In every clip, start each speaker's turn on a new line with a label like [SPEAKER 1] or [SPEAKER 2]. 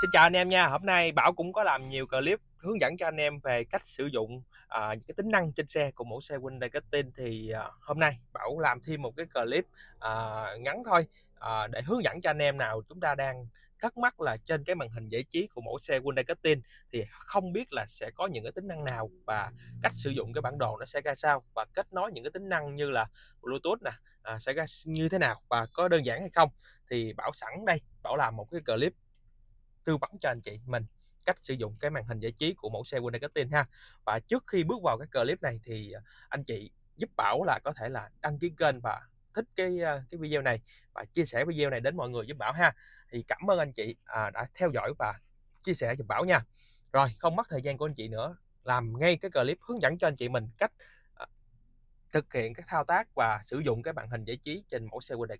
[SPEAKER 1] Xin chào anh em nha. Hôm nay Bảo cũng có làm nhiều clip hướng dẫn cho anh em về cách sử dụng à, những cái tính năng trên xe của mẫu xe Hyundai Gettin thì à, hôm nay Bảo làm thêm một cái clip à, ngắn thôi à, để hướng dẫn cho anh em nào chúng ta đang thắc mắc là trên cái màn hình giải trí của mẫu xe Hyundai Gettin thì không biết là sẽ có những cái tính năng nào và cách sử dụng cái bản đồ nó sẽ ra sao và kết nối những cái tính năng như là Bluetooth nè à, sẽ ra như thế nào và có đơn giản hay không thì Bảo sẵn đây Bảo làm một cái clip tư vấn cho anh chị mình cách sử dụng cái màn hình giải trí của mẫu xe Hyundai ha. Và trước khi bước vào cái clip này thì à, anh chị giúp Bảo là có thể là đăng ký kênh và thích cái à, cái video này và chia sẻ video này đến mọi người giúp Bảo ha. Thì cảm ơn anh chị à, đã theo dõi và chia sẻ giúp Bảo nha. Rồi không mất thời gian của anh chị nữa làm ngay cái clip hướng dẫn cho anh chị mình cách à, thực hiện các thao tác và sử dụng cái màn hình giải trí trên mẫu xe Hyundai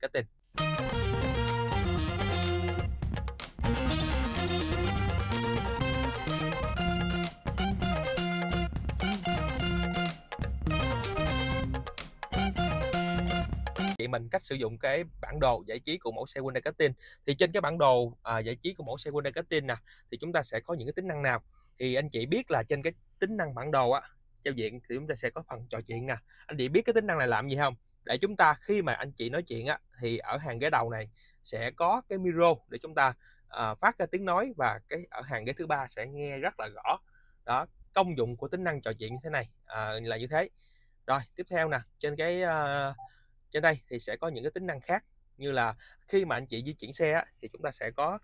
[SPEAKER 1] mình cách sử dụng cái bản đồ giải trí của mẫu xe Hyundai Gettin thì trên cái bản đồ à, giải trí của mẫu xe Hyundai Gettin nè thì chúng ta sẽ có những cái tính năng nào? Thì anh chị biết là trên cái tính năng bản đồ á giao diện thì chúng ta sẽ có phần trò chuyện nè. Anh chị biết cái tính năng này làm gì không? Để chúng ta khi mà anh chị nói chuyện á thì ở hàng ghế đầu này sẽ có cái micro để chúng ta à, phát ra tiếng nói và cái ở hàng ghế thứ ba sẽ nghe rất là rõ. Đó công dụng của tính năng trò chuyện như thế này à, là như thế. Rồi tiếp theo nè trên cái uh, trên đây thì sẽ có những cái tính năng khác như là khi mà anh chị di chuyển xe á, thì chúng ta sẽ có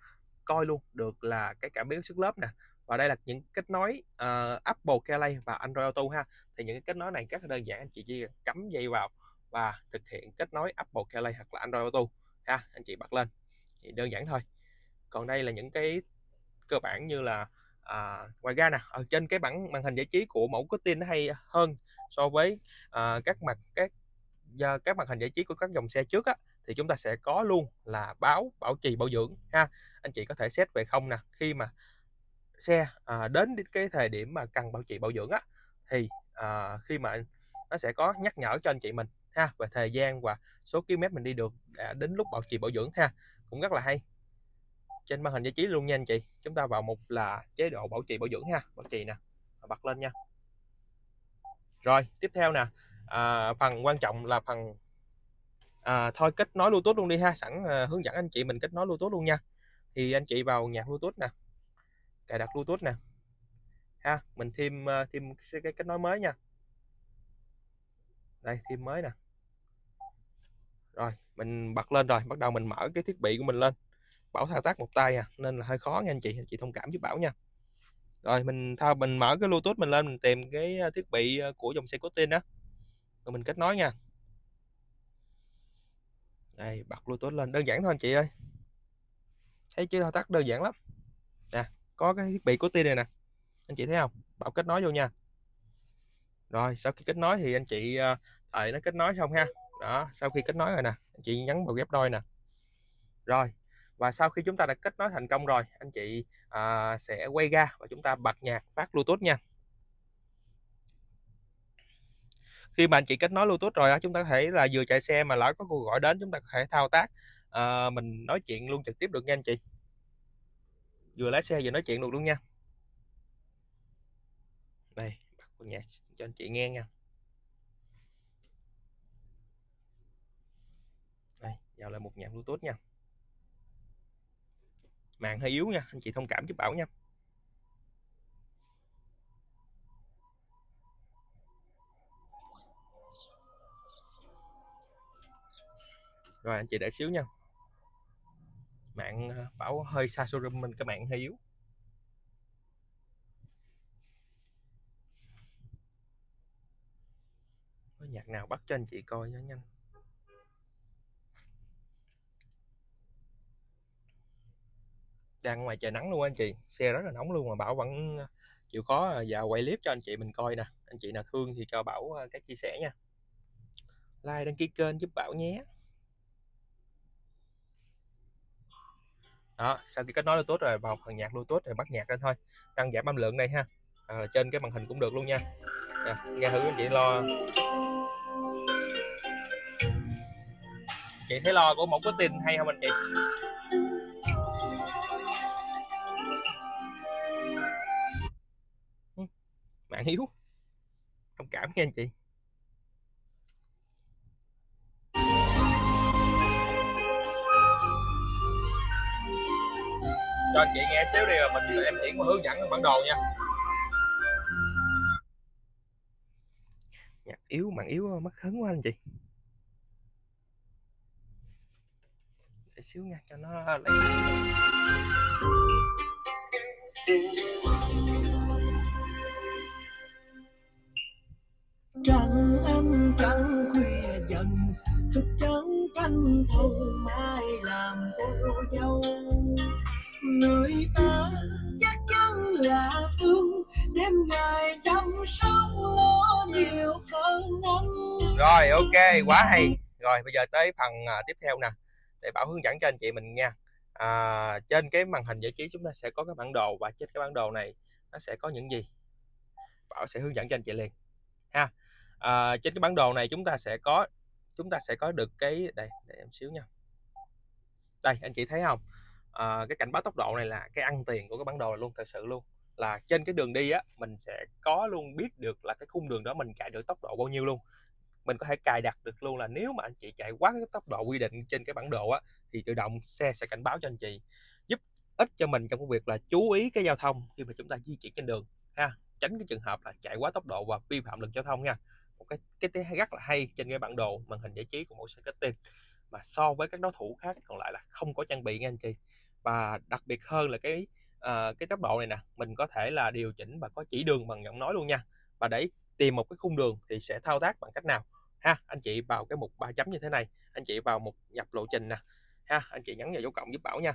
[SPEAKER 1] coi luôn được là cái cảm biến sức lớp nè. Và đây là những kết nối uh, Apple CarPlay và Android Auto ha. Thì những cái kết nối này rất là đơn giản anh chị chỉ cắm dây vào và thực hiện kết nối Apple CarPlay hoặc là Android Auto ha anh chị bật lên. Thì đơn giản thôi. Còn đây là những cái cơ bản như là à, ngoài ra nè. Ở trên cái bản màn hình giải trí của mẫu có tin nó hay hơn so với à, các mặt các các màn hình giải trí của các dòng xe trước á, thì chúng ta sẽ có luôn là báo bảo trì bảo dưỡng ha. Anh chị có thể set về không nè khi mà xe à, đến cái thời điểm mà cần bảo trì bảo dưỡng á thì à, khi mà nó sẽ có nhắc nhở cho anh chị mình ha về thời gian và số km mình đi được đã đến lúc bảo trì bảo dưỡng ha. Cũng rất là hay. Trên màn hình giải trí luôn nha anh chị chúng ta vào mục là chế độ bảo trì bảo dưỡng ha. Bảo trì nè bật lên nha. Rồi tiếp theo nè à, phần quan trọng là phần à, thôi kết nối bluetooth luôn đi ha. Sẵn à, hướng dẫn anh chị mình kết nối bluetooth luôn nha. Thì anh chị vào nhạc bluetooth nè. Cài đặt bluetooth nè. Ha mình thêm à, thêm cái kết nối mới nha. Đây thêm mới nè. Rồi mình bật lên rồi. Bắt đầu mình mở cái thiết bị của mình lên. Bảo thao tác một tay à nên là hơi khó nha anh chị. Anh chị thông cảm giúp bảo nha. Rồi mình thao mình mở cái bluetooth mình lên mình tìm cái à, thiết bị à, của dòng xe có tin đó rồi mình kết nối nha. Đây bật bluetooth lên. Đơn giản thôi anh chị ơi. Thấy chưa? Thao tác đơn giản lắm. Nè có cái thiết bị của tin này nè. Anh chị thấy không? Bảo kết nối vô nha. Rồi sau khi kết nối thì anh chị ờ, đợi nó kết nối xong ha. Đó sau khi kết nối rồi nè. Anh chị nhấn vào ghép đôi nè. Rồi và sau khi chúng ta đã kết nối thành công rồi anh chị à, sẽ quay ra và chúng ta bật nhạc phát bluetooth nha. Khi mà anh chị kết nối bluetooth rồi chúng ta có thể là vừa chạy xe mà lỡ có cuộc gọi đến chúng ta có thể thao tác. À, mình nói chuyện luôn trực tiếp được nha anh chị. Vừa lái xe vừa nói chuyện được luôn nha. Đây bật nhạc cho anh chị nghe nha. Đây vào lại một nhạc bluetooth nha. Mạng hơi yếu nha anh chị thông cảm giúp bảo nha. Rồi, anh chị đợi xíu nha. Mạng ờ, bảo hơi xa showroom mình các bạn hơi yếu. Có nhạc nào bắt cho anh chị coi nhá nhanh? Đang ngoài trời nắng luôn anh chị. Xe rất là nóng luôn mà bảo vẫn ờ, chịu khó ờ, và quay clip cho anh chị mình coi nè. Anh chị nào thương thì cho bảo cái chia sẻ nha. Like đăng ký kênh giúp bảo nhé. đó sau khi kết nối bluetooth rồi vào phần nhạc bluetooth rồi bắt nhạc lên thôi. Tăng giảm âm lượng đây ha. À, trên cái màn hình cũng được luôn nha. À, nghe thử anh chị lo. Chị thấy lo của một có tin hay không anh chị? Mạng yếu. Thông cảm nghe anh chị. Cho anh chị nghe xíu đi rồi mình em chuyển qua hướng dẫn bản đồ nha. Nhạc yếu mạng yếu mất hứng quá anh chị. Để xíu nha cho nó lấy.
[SPEAKER 2] Thương ngày chăm sóc lo nhiều hơn anh.
[SPEAKER 1] Rồi ok quá hay. Rồi bây giờ tới phần uh, tiếp theo nè. Để bảo hướng dẫn cho anh chị mình nha. À, trên cái màn hình giải trí chúng ta sẽ có cái bản đồ và trên cái bản đồ này nó sẽ có những gì? Bảo sẽ hướng dẫn cho anh chị liền ha. À, trên cái bản đồ này chúng ta sẽ có chúng ta sẽ có được cái đây để em xíu nha. Đây anh chị thấy không? À, cái cảnh báo tốc độ này là cái ăn tiền của cái bản đồ này luôn thật sự luôn là trên cái đường đi á, mình sẽ có luôn biết được là cái khung đường đó mình chạy được tốc độ bao nhiêu luôn. Mình có thể cài đặt được luôn là nếu mà anh chị chạy quá cái tốc độ quy định trên cái bản đồ á, thì tự động xe sẽ cảnh báo cho anh chị, giúp ích cho mình trong cái việc là chú ý cái giao thông khi mà chúng ta di chuyển trên đường, ha. Tránh cái trường hợp là chạy quá tốc độ và vi phạm luật giao thông nha. Một cái cái thứ rất là hay trên cái bản đồ màn hình giải trí của mẫu xe Marketing mà so với các đối thủ khác còn lại là không có trang bị nha anh chị. Và đặc biệt hơn là cái uh, cái tốc độ này nè mình có thể là điều chỉnh và có chỉ đường bằng giọng nói luôn nha. Và để tìm một cái khung đường thì sẽ thao tác bằng cách nào? Ha anh chị vào cái mục ba chấm như thế này anh chị vào mục nhập lộ trình nè. Ha anh chị nhấn vào dấu cộng giúp bảo nha.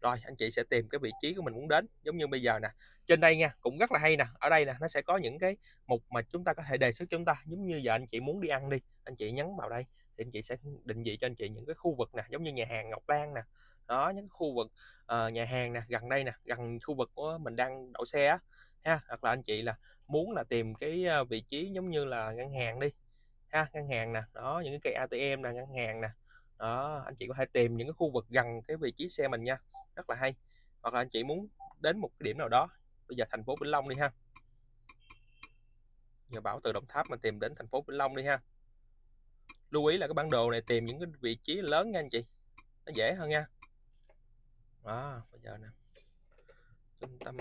[SPEAKER 1] Rồi anh chị sẽ tìm cái vị trí của mình muốn đến giống như bây giờ nè. Trên đây nha cũng rất là hay nè ở đây nè nó sẽ có những cái mục mà chúng ta có thể đề xuất chúng ta giống như giờ anh chị muốn đi ăn đi anh chị nhấn vào đây thì anh chị sẽ định vị cho anh chị những cái khu vực nè giống như nhà hàng Ngọc Lan nè đó những khu vực uh, nhà hàng nè gần đây nè gần khu vực của mình đang đậu xe á ha hoặc là anh chị là muốn là tìm cái ờ, vị trí giống như là ngân hàng đi ha ngân hàng nè đó những cái cây ATM nè ngân hàng nè đó anh chị có thể tìm những cái khu vực gần cái vị trí xe mình nha rất là hay. Hoặc là anh chị muốn đến một cái điểm nào đó bây giờ thành phố Vĩnh Long đi ha. Giờ bảo từ Đồng Tháp mình tìm đến thành phố Vĩnh Long đi ha. Lưu ý là cái bản đồ này tìm những cái vị trí lớn nha anh chị nó dễ hơn nha đó bây giờ nè. Trung tâm,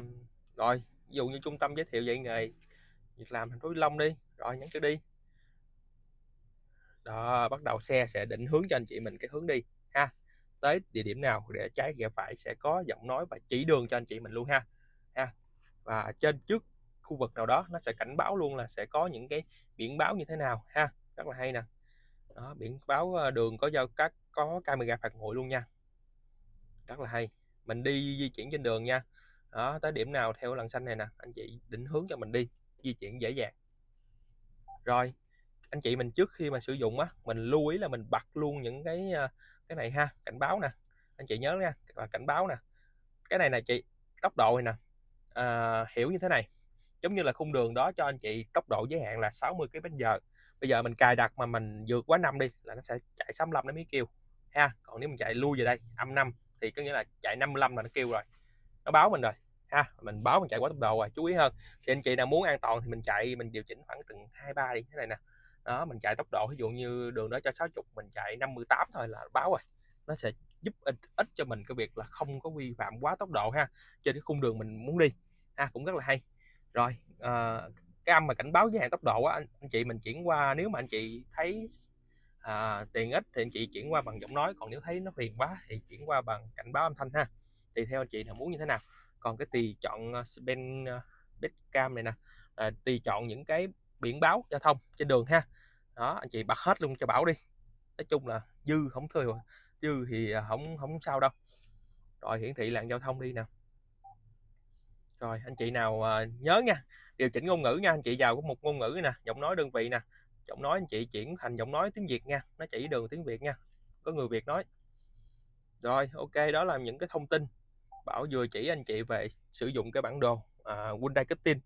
[SPEAKER 1] rồi, ví dụ như trung tâm giới thiệu dạy nghề, việc làm thành phố Vĩnh Long đi. Rồi nhấn chữ đi. Đó, bắt đầu xe sẽ định hướng cho anh chị mình cái hướng đi, ha. Tới địa điểm nào để trái rẽ phải sẽ có giọng nói và chỉ đường cho anh chị mình luôn ha ha. Và trên trước khu vực nào đó, nó sẽ cảnh báo luôn là sẽ có những cái biển báo như thế nào, ha. Rất là hay nè. Đó, biển báo ờ, đường có giao cắt, có camera phạt nguội luôn nha. Rất là hay mình đi di chuyển trên đường nha. Đó tới điểm nào theo lần xanh này nè anh chị định hướng cho mình đi di chuyển dễ dàng. Rồi anh chị mình trước khi mà sử dụng á mình lưu ý là mình bật luôn những cái à, cái này ha cảnh báo nè. Anh chị nhớ nha và cảnh báo nè. Cái này nè chị tốc độ này nè à, hiểu như thế này. Giống như là khung đường đó cho anh chị tốc độ giới hạn là 60 km giờ bây giờ mình cài đặt mà mình vượt quá năm đi là nó sẽ chạy 65 nó mới kêu ha. Còn nếu mình chạy lui về đây âm năm thì có nghĩa là chạy 55 là nó kêu rồi. Nó báo mình rồi ha mình báo mình chạy quá tốc độ rồi chú ý hơn. Thì anh chị nào muốn an toàn thì mình chạy mình điều chỉnh khoảng từng hai ba đi thế này nè. Đó mình chạy tốc độ ví dụ như đường đó cho 60 mình chạy 58 thôi là báo rồi. Nó sẽ giúp ích, ích cho mình cái việc là không có vi phạm quá tốc độ ha trên cái khung đường mình muốn đi. Ha cũng rất là hay. Rồi à, cái âm mà cảnh báo giới hạn tốc độ á anh, anh chị mình chuyển qua nếu mà anh chị thấy à, tiền ít thì anh chị chuyển qua bằng giọng nói còn nếu thấy nó phiền quá thì chuyển qua bằng cảnh báo âm thanh ha. Thì theo anh chị là muốn như thế nào? Còn cái tùy chọn uh, bên ờ, cam này nè à, tùy chọn những cái biển báo giao thông trên đường ha. Đó anh chị bật hết luôn cho bảo đi. Nói chung là dư không thôi dư thì không không sao đâu. Rồi hiển thị làn giao thông đi nè. Rồi anh chị nào nhớ nha điều chỉnh ngôn ngữ nha. Anh chị vào có một ngôn ngữ nè giọng nói đơn vị nè giọng nói anh chị chuyển thành giọng nói tiếng việt nha nó chỉ đường tiếng việt nha có người việt nói. Rồi ok đó là những cái thông tin bảo vừa chỉ anh chị về sử dụng cái bản đồ à, Hyundai Kittin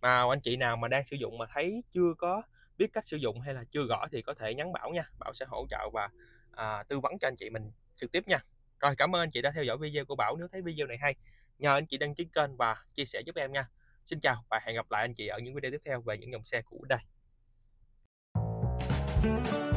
[SPEAKER 1] mà anh chị nào mà đang sử dụng mà thấy chưa có biết cách sử dụng hay là chưa gõ thì có thể nhắn bảo nha. Bảo sẽ hỗ trợ và à, tư vấn cho anh chị mình trực tiếp nha. Rồi cảm ơn anh chị đã theo dõi video của bảo. Nếu thấy video này hay nhờ anh chị đăng ký kênh và chia sẻ giúp em nha. Xin chào và hẹn gặp lại anh chị ở những video tiếp theo về những dòng xe của Hyundai. Thank you.